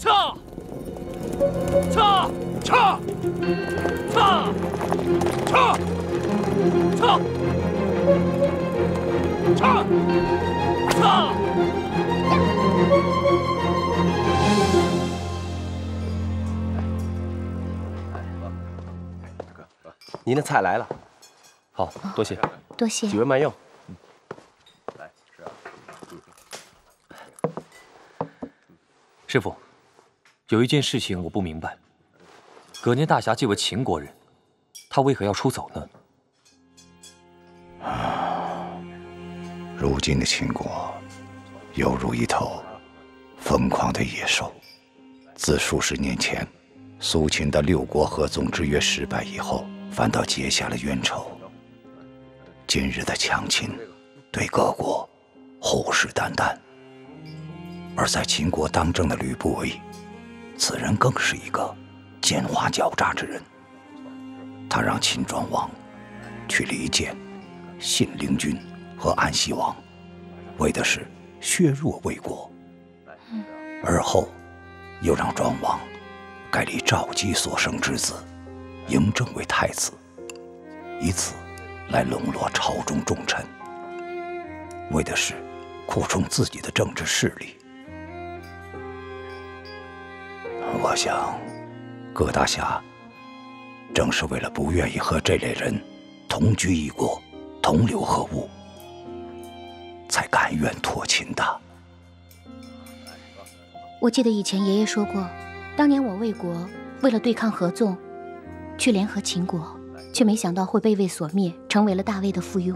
撤！撤！撤！撤！撤！撤！撤！撤！您的菜来了，好多谢，多谢。几位慢用。来师傅，有一件事情我不明白。葛年大侠既为秦国人，他为何要出走呢？如今的秦国，犹如一头疯狂的野兽。自数十年前，苏秦的六国合纵之约失败以后，反倒结下了冤仇。今日的强秦，对各国虎视眈眈。而在秦国当政的吕不韦，此人更是一个奸猾狡诈之人。他让秦庄王去离间信陵君和安西王，为的是削弱魏国。而后又让庄王改立赵姬所生之子嬴政为太子，以此来笼络朝中重臣，为的是扩充自己的政治势力。我想，葛大侠正是为了不愿意和这类人同居一国、同流合污，才甘愿托秦的。我记得以前爷爷说过，当年我魏国为了对抗合纵，去联合秦国，却没想到会被魏所灭，成为了大魏的附庸。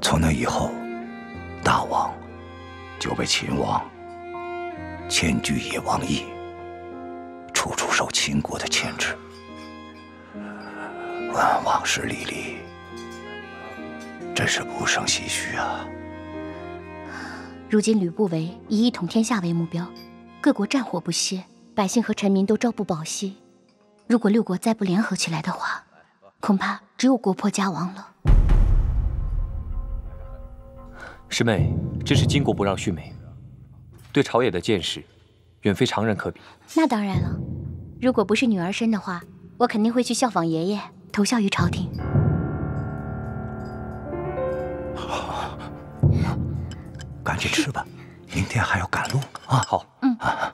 从那以后，大王就被秦王迁居野王邑。受秦国的牵制，往事历历，真是不胜唏嘘啊！如今吕不韦以一统天下为目标，各国战火不歇，百姓和臣民都朝不保夕。如果六国再不联合起来的话，恐怕只有国破家亡了。师妹，真是巾帼不让须眉，对朝野的见识。远非常人可比。那当然了，如果不是女儿身的话，我肯定会去效仿爷爷，投效于朝廷。好，赶紧吃吧，明天还要赶路啊！好，嗯，来。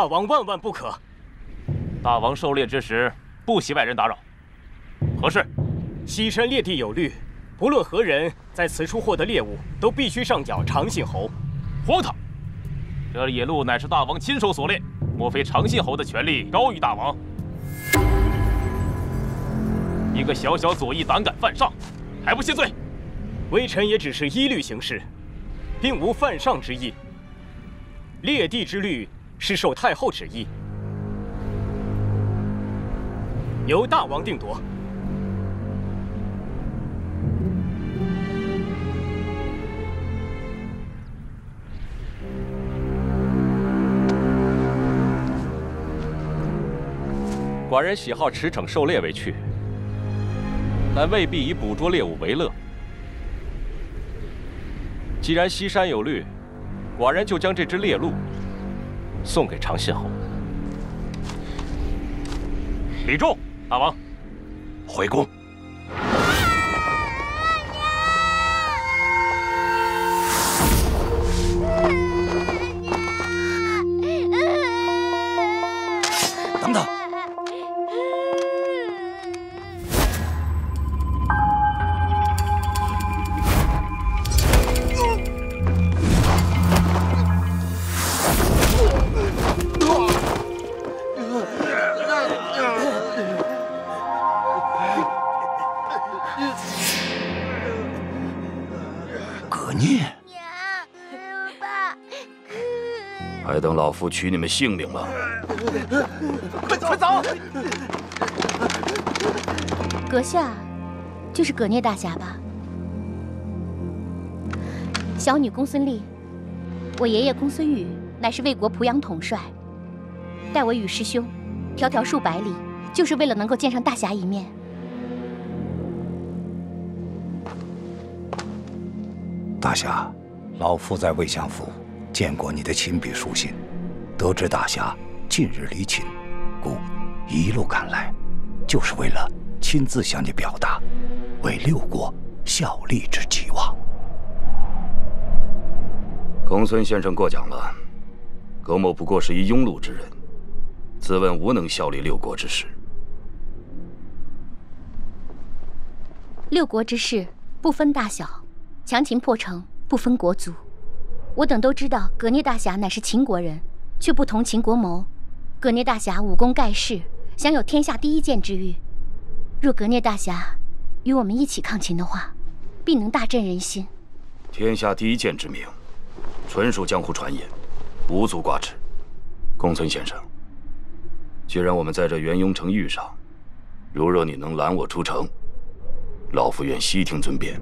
大王万万不可！大王狩猎之时，不喜外人打扰。何事？西山猎地有律，不论何人在此处获得猎物，都必须上缴长信侯。荒唐！这野鹿乃是大王亲手所猎，莫非长信侯的权力高于大王？一个小小左翼胆敢犯上，还不谢罪？微臣也只是依律行事，并无犯上之意。猎地之律是受太后旨意，由大王定夺。寡人喜好驰骋狩猎为趣，但未必以捕捉猎物为乐。既然西山有律，寡人就将这只猎鹿送给长信侯。李仲，大王，回宫。老夫取你们性命吧？快快走！阁下，就是葛聂大侠吧？小女公孙丽，我爷爷公孙羽乃是魏国濮阳统帅，待我与师兄迢迢数百里，就是为了能够见上大侠一面。大侠，老夫在魏相府见过你的亲笔书信，得知大侠近日离秦，故一路赶来，就是为了亲自向你表达为六国效力之期望。公孙先生过奖了，葛某不过是一庸碌之人，自问无能效力六国之事。六国之事不分大小。强秦破城不分国族，我等都知道葛聂大侠乃是秦国人，却不同秦国谋。格聂大侠武功盖世，享有天下第一剑之誉。若格聂大侠与我们一起抗秦的话，必能大振人心。天下第一剑之名，纯属江湖传言，无足挂齿。公孙先生，既然我们在这元雍城遇上，如若你能拦我出城，老夫愿悉听尊便。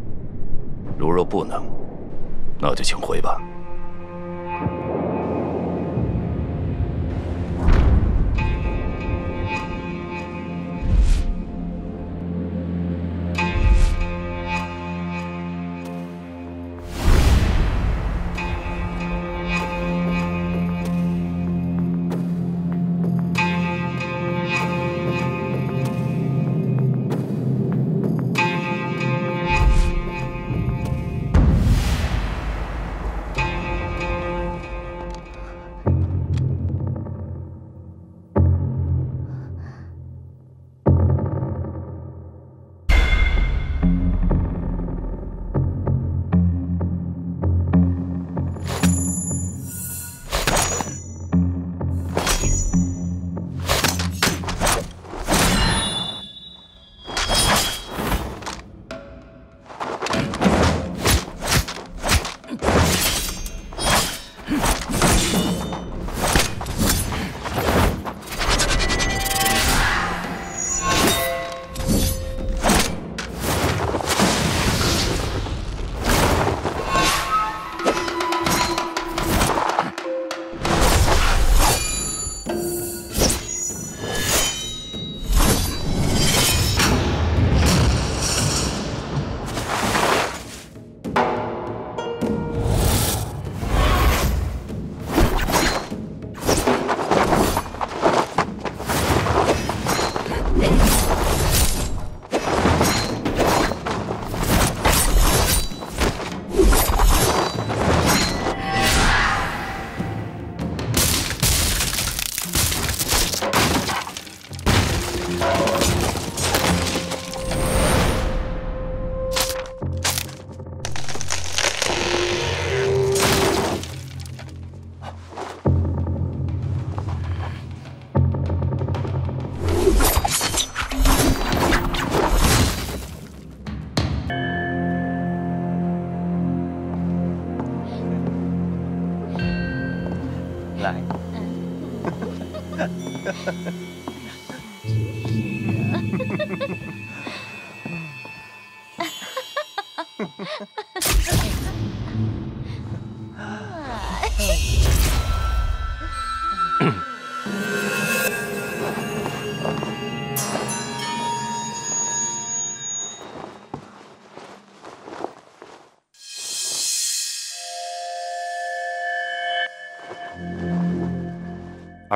如若不能，那就请回吧。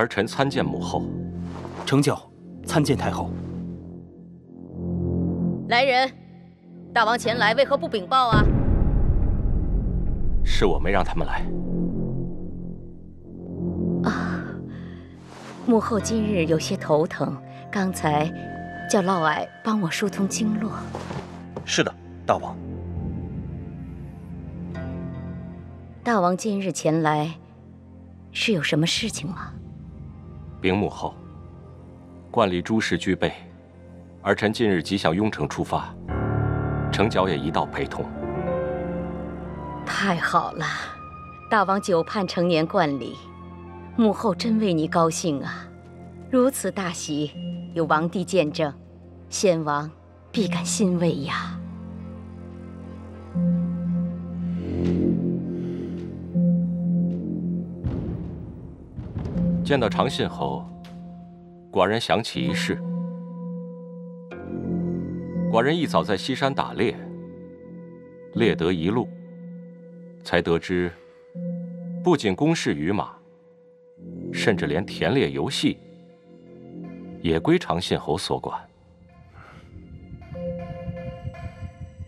儿臣参见母后。成教，参见太后。来人，大王前来，为何不禀报啊？是我没让他们来。啊，母后今日有些头疼，刚才叫嫪毐帮我疏通经络。是的，大王。大王今日前来，是有什么事情吗？禀母后，冠礼诸事俱备，儿臣近日即向雍城出发，程角也一道陪同。太好了，大王久盼成年冠礼，母后真为你高兴啊！如此大喜，有王帝见证，先王必感欣慰呀。见到长信侯，寡人想起一事。寡人一早在西山打猎，猎得一鹿，才得知，不仅公事于马，甚至连田猎游戏，也归长信侯所管。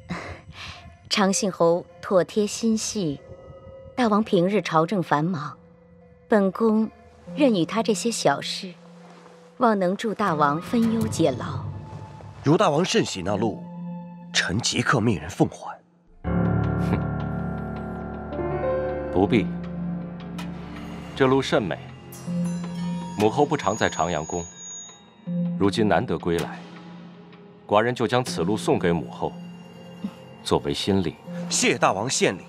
长信侯妥帖心细，大王平日朝政繁忙，本宫任与他这些小事，望能助大王分忧解劳。如大王甚喜那鹿，臣即刻命人奉还。哼，不必。这路甚美，母后不常在长阳宫，如今难得归来，寡人就将此路送给母后，作为心礼。谢大王献礼。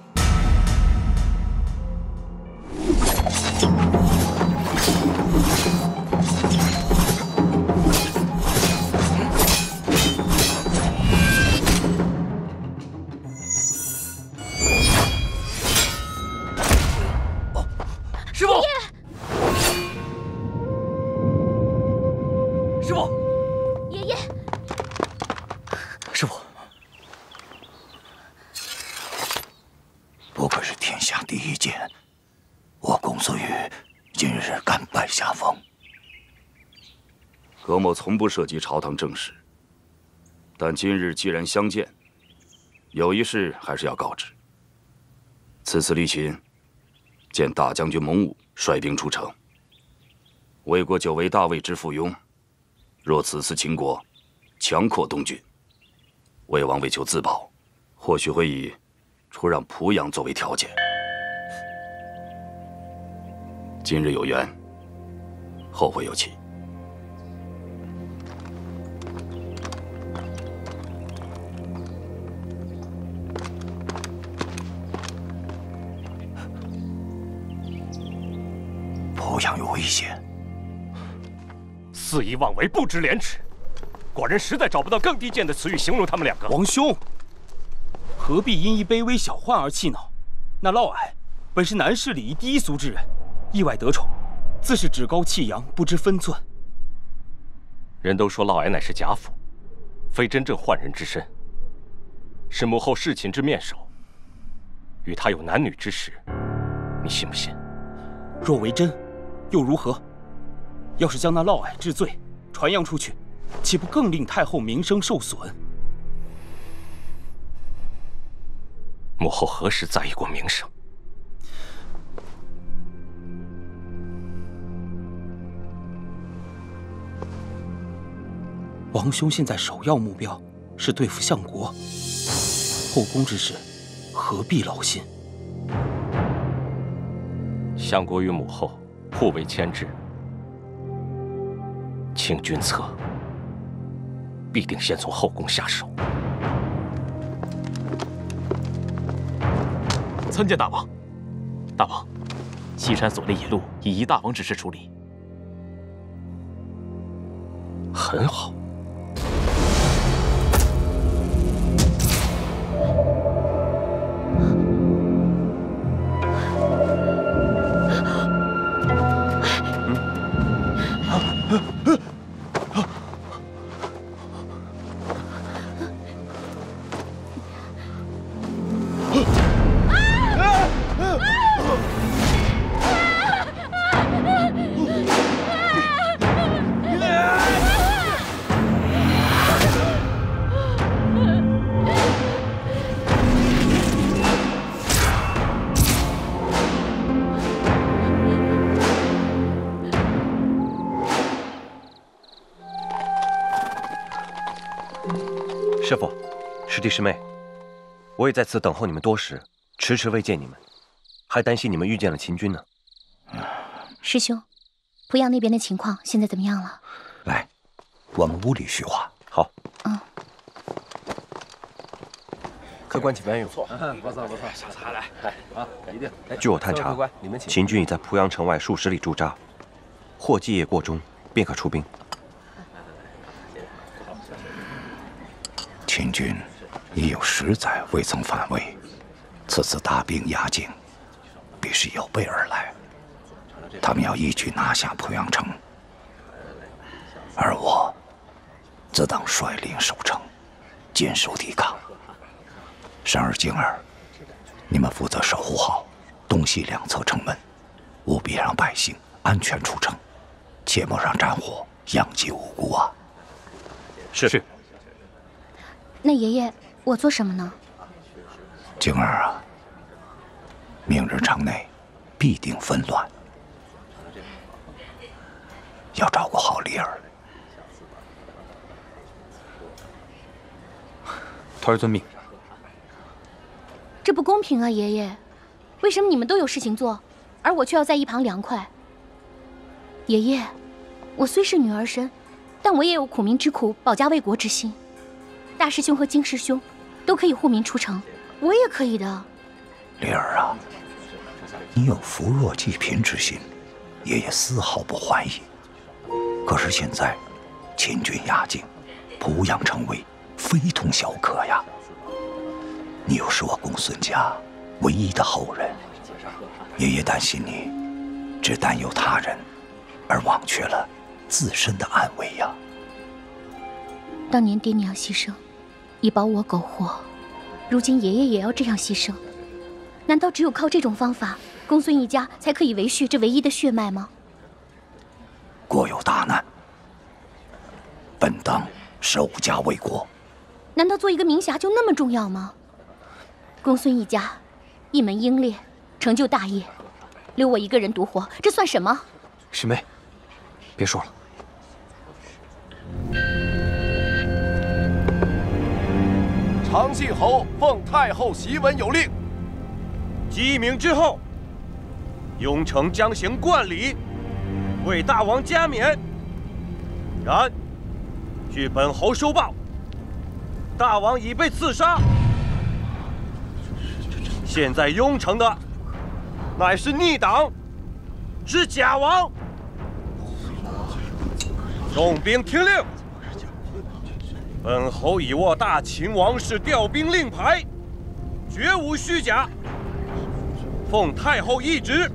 不涉及朝堂政事，但今日既然相见，有一事还是要告知。此次离秦，见大将军蒙武率兵出城。魏国久为大魏之附庸，若此次秦国强扩东郡，魏王为求自保，或许会以出让濮阳作为条件。今日有缘，后会有期。危险！肆意妄为，不知廉耻！寡人实在找不到更低贱的词语形容他们两个。王兄，何必因一卑微小患而气恼？那嫪毐本是南市礼仪低俗之人，意外得宠，自是趾高气扬，不知分寸。人都说嫪毐乃是贾府，非真正宦人之身，是母后侍寝之面首，与他有男女之实，你信不信？若为真。又如何？要是将那嫪毐治罪，传扬出去，岂不更令太后名声受损？母后何时在意过名声？王兄现在首要目标是对付相国，后宫之事何必劳心？相国与母后。互为牵制，请君侧，必定先从后宫下手。参见大王。大王，西山所猎野鹿，已依大王指示处理。很好。师妹，我也在此等候你们多时，迟迟未见你们，还担心你们遇见了秦军呢。师兄，濮阳那边的情况现在怎么样了？来，我们屋里叙话。好。嗯。客官请慢用。不错，不错，不错，下次还来。啊，一定。据我探查，秦军已在濮阳城外数十里驻扎，或继夜过中，便可出兵。秦军已有十载未曾反魏，此次大兵压境，必是有备而来。他们要一举拿下濮阳城，而我自当率领守城，坚守抵抗。山儿、静儿，你们负责守护好东西两侧城门，务必让百姓安全出城，切莫让战火殃及无辜啊！是是。那爷爷，我做什么呢？静儿啊，明日城内必定纷乱。要照顾好丽儿。徒儿遵命。这不公平啊，爷爷！为什么你们都有事情做，而我却要在一旁凉快？爷爷，我虽是女儿身，但我也有苦民之苦、保家卫国之心。大师兄和金师兄都可以护民出城，我也可以的。丽儿啊，你有扶弱济贫之心，爷爷丝毫不怀疑。可是现在，秦军压境，濮阳城危，非同小可呀。你又是我公孙家唯一的后人，爷爷担心你只担忧他人，而忘却了自身的安危呀。当年爹娘牺牲，以保我苟活，如今爷爷也要这样牺牲，难道只有靠这种方法，公孙一家才可以维续这唯一的血脉吗？国有大难，本当守家卫国。难道做一个明侠就那么重要吗？公孙一家，一门英烈，成就大业，留我一个人独活，这算什么？师妹，别说了。长信侯奉太后檄文有令，鸡鸣之后，雍城将行冠礼。为大王加冕。然，据本侯收报，大王已被刺杀。现在雍城的，乃是逆党之假王。众兵听令，本侯已握大秦王室调兵令牌，绝无虚假。奉太后懿旨，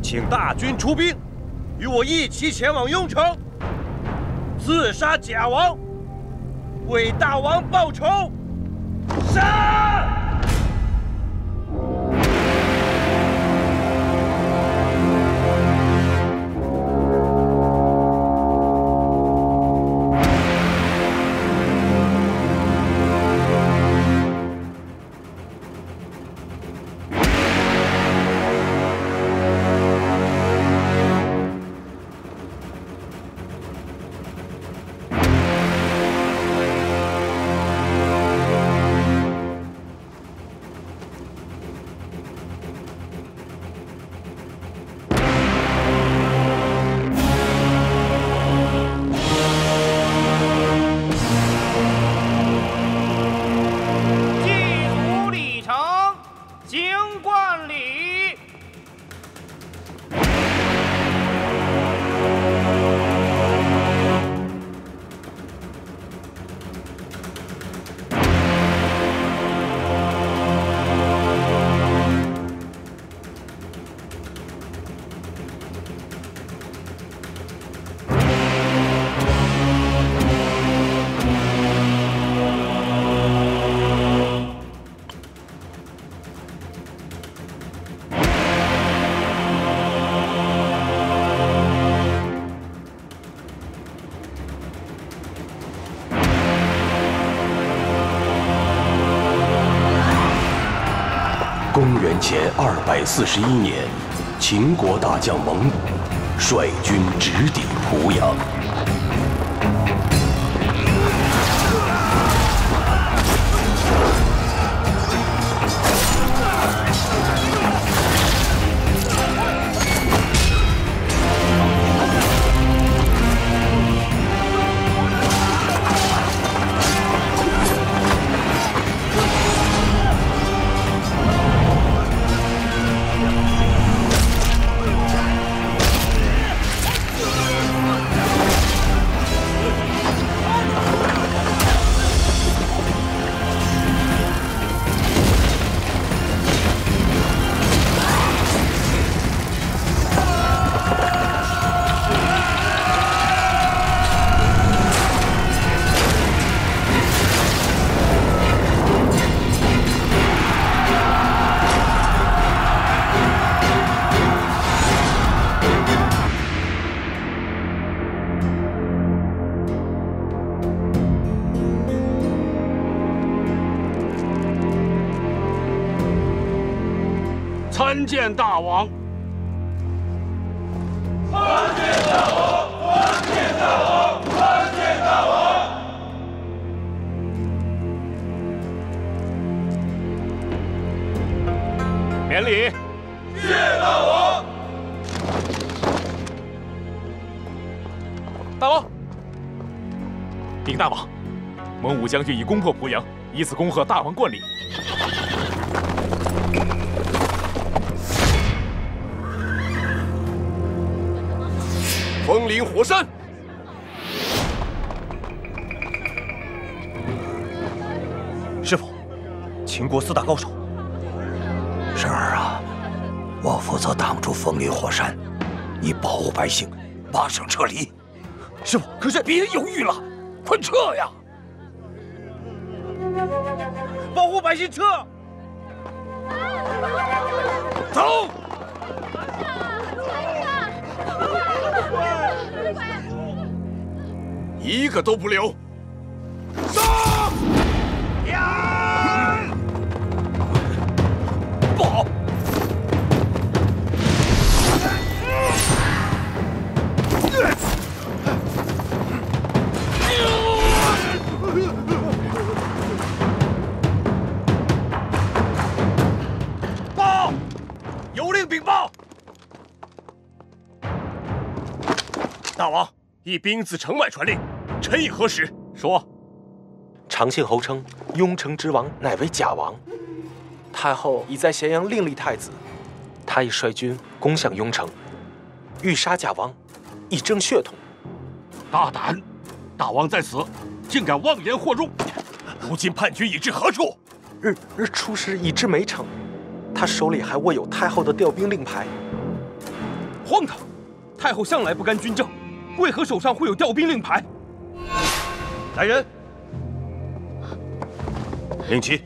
请大军出兵。与我一起前往雍城，刺杀假王，为大王报仇。杀！二百四十一年，秦国大将蒙武率军直抵濮阳。将军已攻破濮阳，以此恭贺大王冠礼。风林火山。师傅，秦国四大高手。生儿啊，我负责挡住风林火山，你保护百姓，马上撤离。师傅，可是别犹豫了，快撤呀！百姓，撤！走！一个都不留！一兵自城外传令，臣已核实。说。长信侯称雍城之王乃为假王，太后已在咸阳另立太子，他已率军攻向雍城，欲杀假王，以争血统。大胆！大王在此，竟敢妄言惑众！如今叛军已至何处？日日出师已至梅城，他手里还握有太后的调兵令牌。荒唐！太后向来不干军政，为何手上会有调兵令牌？来人！令旗，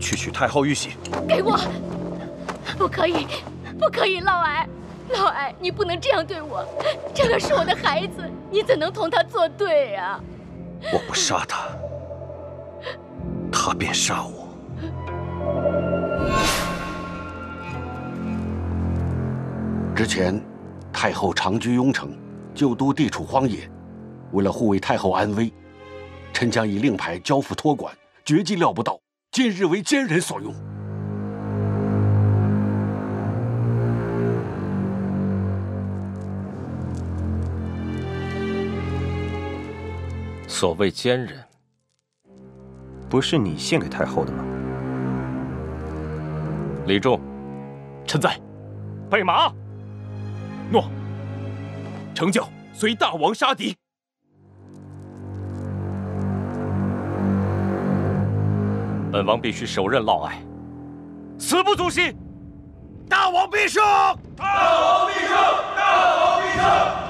去取太后玉玺。给我！不可以，不可以，嫪毐，嫪毐，你不能这样对我。这个是我的孩子，你怎能同他作对啊？我不杀他，他便杀我。之前，太后长居雍城，旧都地处荒野，为了护卫太后安危，臣将以令牌交付托管。绝计料不到，今日为奸人所用。所谓奸人，不是你献给太后的吗？李仲，臣在。备马。诺。成就随大王杀敌。本王必须手刃嫪毐，死不足惜。大王必胜！大王必胜！大王必胜！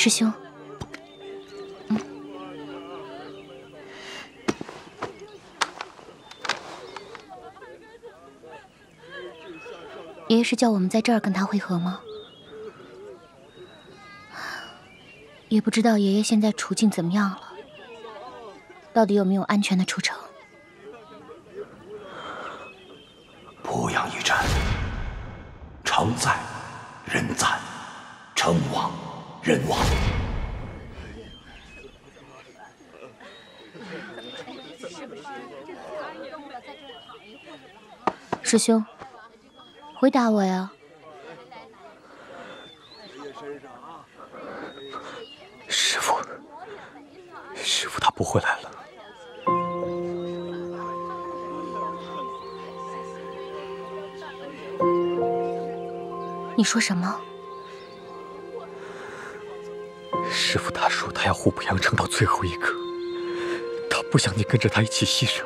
师兄，爷爷是叫我们在这儿跟他会合吗？也不知道爷爷现在处境怎么样了，到底有没有安全的出城？濮阳一战，城在，人在，城亡，人亡。师兄，回答我呀！师傅，师傅他不会来了。你说什么？师傅他说他要护濮阳城到最后一刻，他不想你跟着他一起牺牲，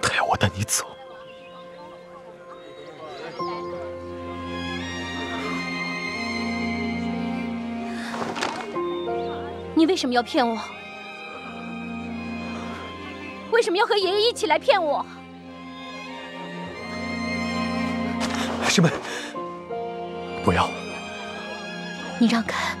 他要我带你走。你为什么要骗我？为什么要和爷爷一起来骗我？师妹，不要！你让开！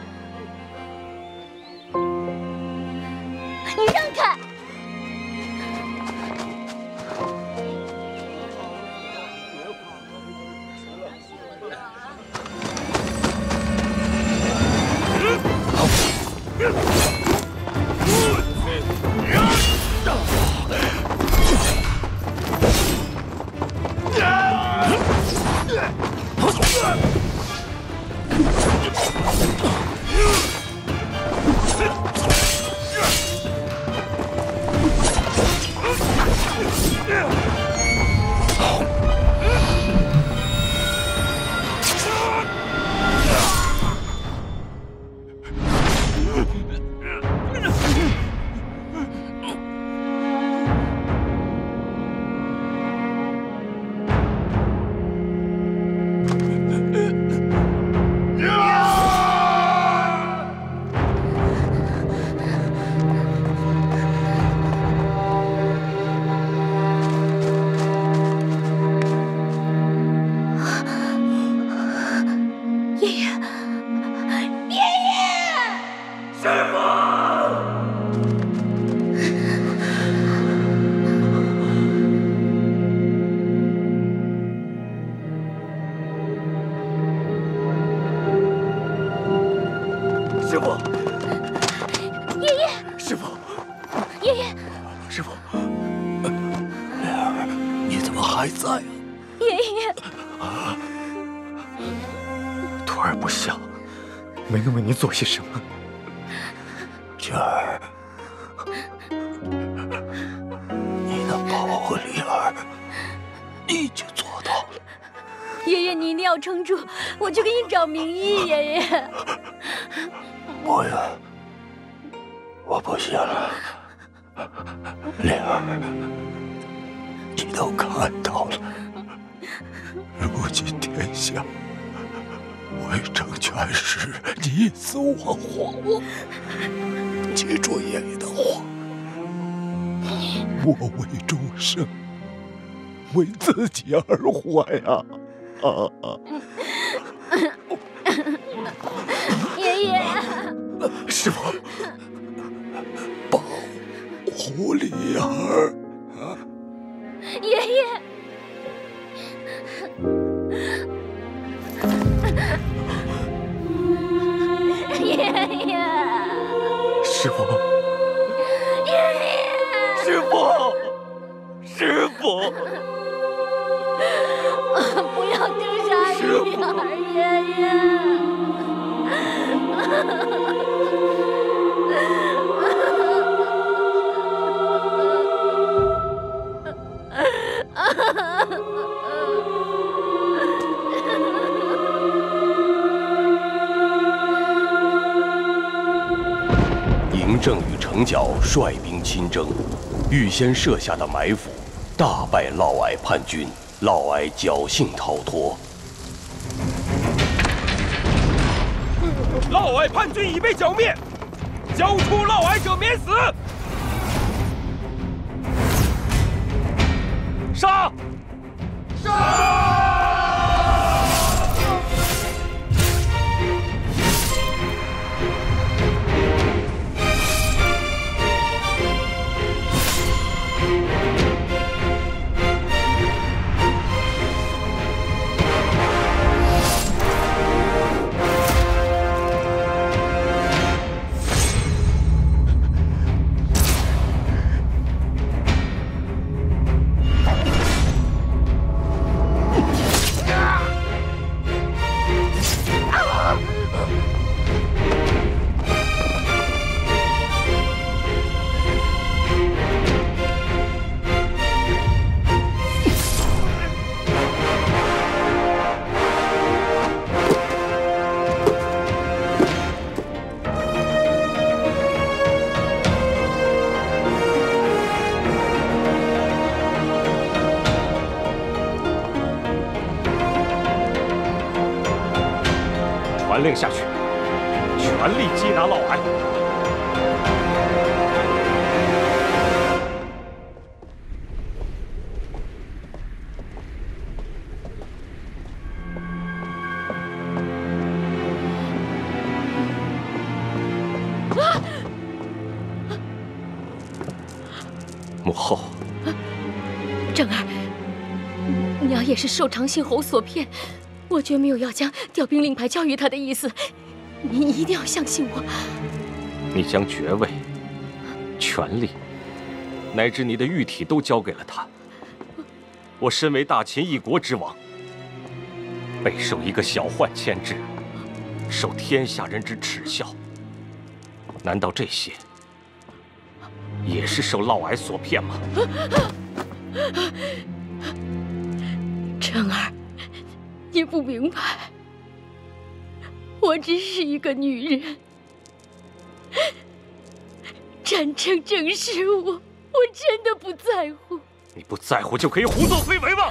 我去给你找名医。爷爷，不用，我不行了。莲儿，你都看到了，如今天下为政权势，你死我活。记住爷爷的话，我为众生，为自己而活呀！啊！爷爷，师傅，保护李儿。爷爷，爷爷，师傅，爷爷，师傅，师傅，不要丢下丽儿，爷嬴政与程角率兵亲征，预先设下的埋伏，大败嫪毐叛军，嫪毐侥幸逃脱。嫪毐叛军已被剿灭，交出嫪毐者免死。传令下去，全力缉拿嫪毐。母后，正儿，娘也是受长信侯所骗，我绝没有要将调兵令牌交于他的意思，你一定要相信我。你将爵位、权力，乃至你的玉体都交给了他。我身为大秦一国之王，备受一个小宦牵制，受天下人之耻笑。难道这些？也是受嫪毐所骗吗？成儿，你不明白，我只是一个女人，战争正是我，我真的不在乎。你不在乎就可以胡作非为吗？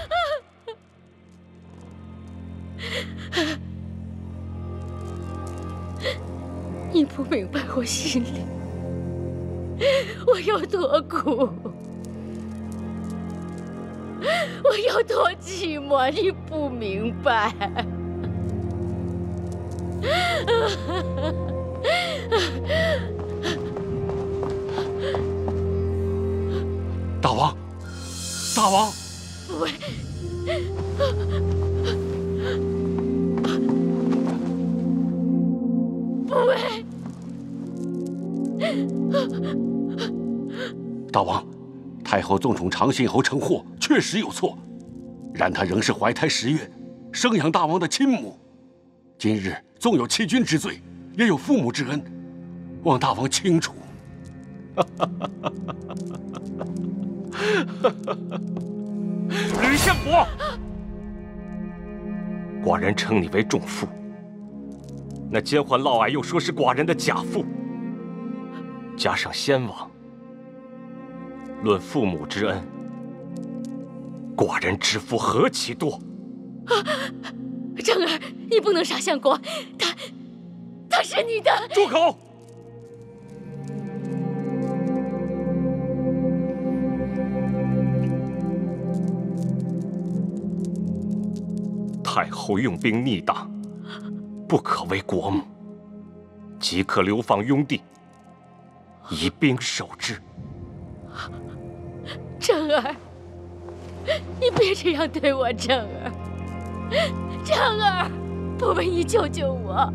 你不明白我心里。我有多苦，我有多寂寞，你不明白。大王，大王，不为。不为。大王，太后纵宠长信侯成祸，确实有错。然她仍是怀胎十月，生养大王的亲母。今日纵有欺君之罪，也有父母之恩，望大王清楚。吕相国，寡人称你为重父，那奸宦嫪毐又说是寡人的假父，加上先王。论父母之恩，寡人之福何其多！啊正儿，你不能杀相国，他，他是你的。住口！太后用兵逆党，不可为国母，即刻流放雍地，以兵守之。正儿，你别这样对我，正儿，正儿，不为你救救我。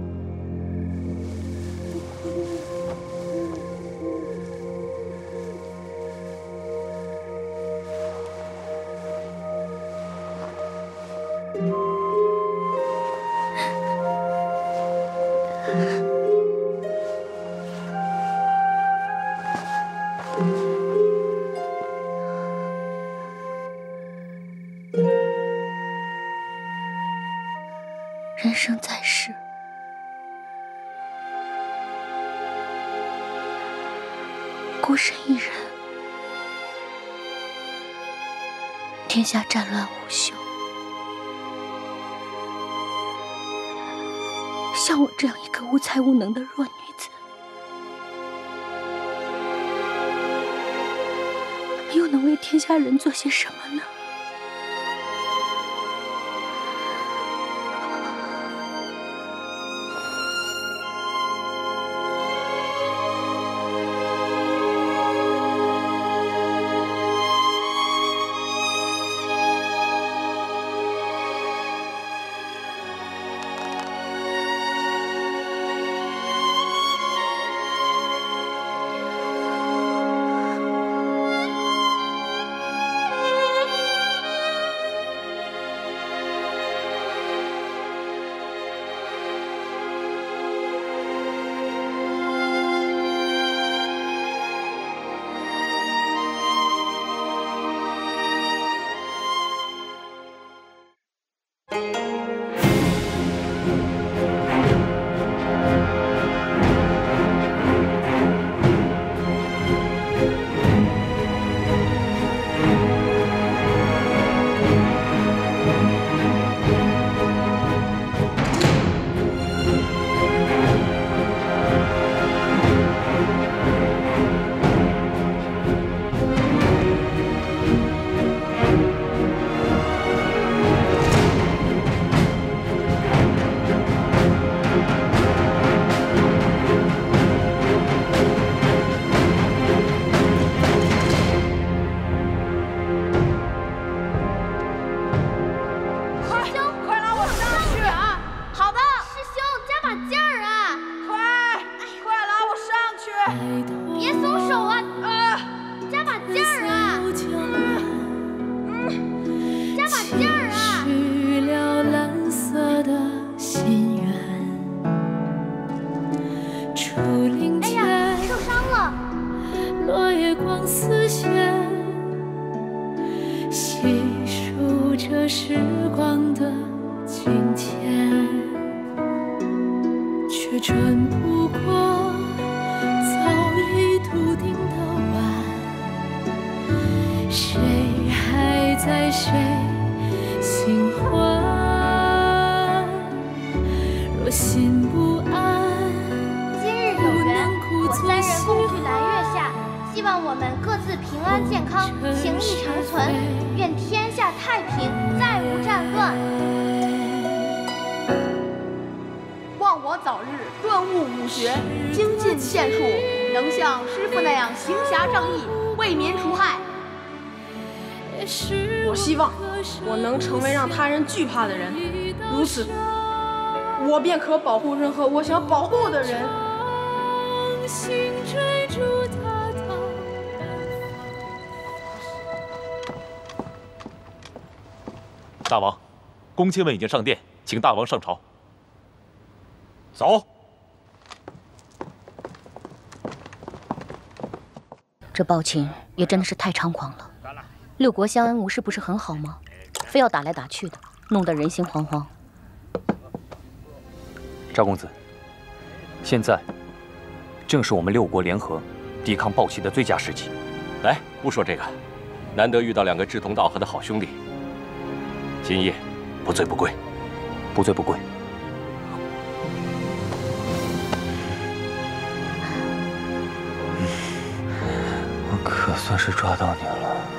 天下战乱无休，像我这样一个无才无能的弱女子，又能为天下人做些什么呢？心欢？若心不安，今日有缘，我三人共聚蓝月下，希望我们各自平安健康，情谊长存，愿天下太平，再无战乱。望我早日顿悟武学，精进剑术，能像师傅那样行侠仗义，为民除害。我希望我能成为让他人惧怕的人，如此，我便可保护任何我想保护的人。心追逐他到大王，宫卿们已经上殿，请大王上朝。走。这暴秦也真的是太猖狂了。六国相安无事不是很好吗？非要打来打去的，弄得人心惶惶。赵公子，现在正是我们六国联合抵抗暴秦的最佳时机。来，不说这个，难得遇到两个志同道合的好兄弟，今夜不醉不归，不醉不归。我可算是抓到你了。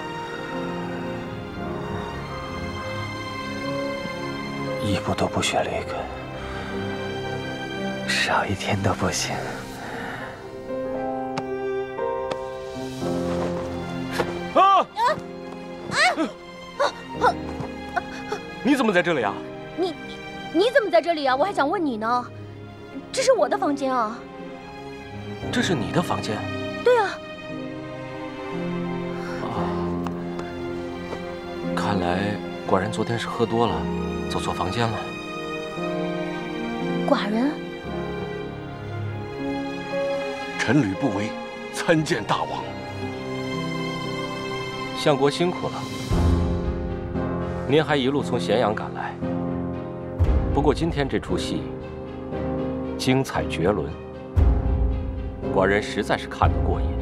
一步都不许离开，少一天都不行。啊！啊你怎么在这里啊？你你怎么在这里啊？我还想问你呢。这是我的房间啊。这是你的房间？对啊。看来寡人昨天是喝多了，走错房间了。寡人，臣吕不韦参见大王。相国辛苦了，您还一路从咸阳赶来。不过今天这出戏精彩绝伦，寡人实在是看得过瘾。